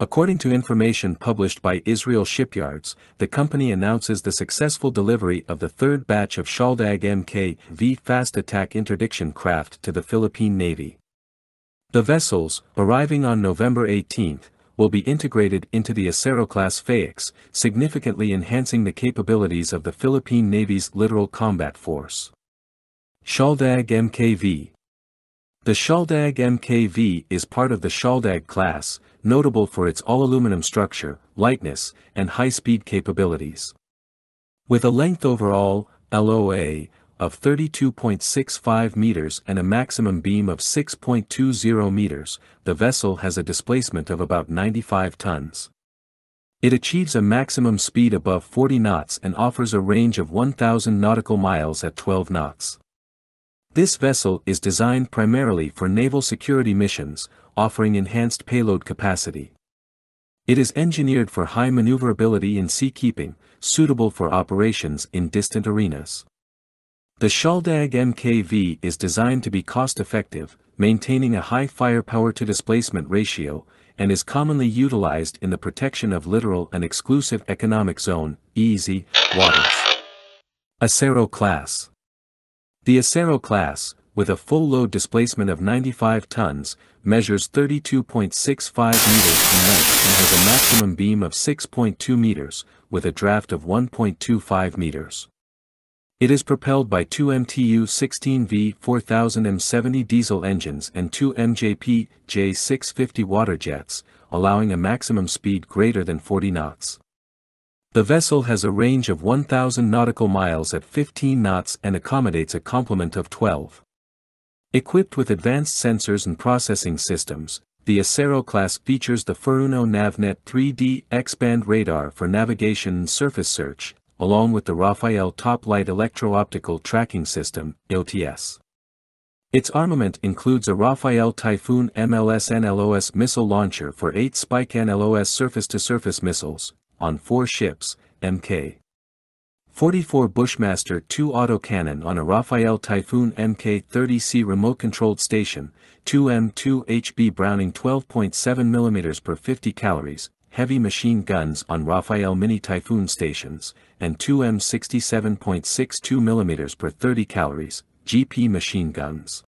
According to information published by Israel Shipyards, the company announces the successful delivery of the third batch of Shaldag Mk-V fast attack interdiction craft to the Philippine Navy. The vessels, arriving on November 18, will be integrated into the Acero-class FAICs, significantly enhancing the capabilities of the Philippine Navy's littoral combat force. Shaldag MKV The Shaldag MKV is part of the Shaldag class, notable for its all-aluminum structure, lightness, and high-speed capabilities. With a length overall, LOA, of 32.65 meters and a maximum beam of 6.20 meters, the vessel has a displacement of about 95 tons. It achieves a maximum speed above 40 knots and offers a range of 1,000 nautical miles at 12 knots. This vessel is designed primarily for naval security missions, offering enhanced payload capacity. It is engineered for high maneuverability in seakeeping, suitable for operations in distant arenas. The Shaldag MKV is designed to be cost-effective, maintaining a high firepower to displacement ratio, and is commonly utilized in the protection of littoral and exclusive economic zone, EEZ, waters. Acero Class The Acero Class, with a full load displacement of 95 tons, measures 32.65 meters in length and has a maximum beam of 6.2 meters, with a draft of 1.25 meters. It is propelled by two MTU 16V 4000M70 diesel engines and two MJP J650 water jets, allowing a maximum speed greater than 40 knots. The vessel has a range of 1,000 nautical miles at 15 knots and accommodates a complement of 12. Equipped with advanced sensors and processing systems, the Acero class features the Furuno Navnet 3D X-band radar for navigation and surface search, along with the Rafael Toplite Electro-Optical Tracking System, LTS. Its armament includes a Rafael Typhoon MLS-NLOS missile launcher for 8 Spike NLOS surface-to-surface missiles, on 4 ships, Mk. 44 Bushmaster 2 autocannon on a Rafael Typhoon Mk-30C remote-controlled station, 2 M2 HB Browning 12.7mm per 50 calories, heavy machine guns on Rafael Mini Typhoon stations, and 2 M67.62mm per 30 calories, GP machine guns.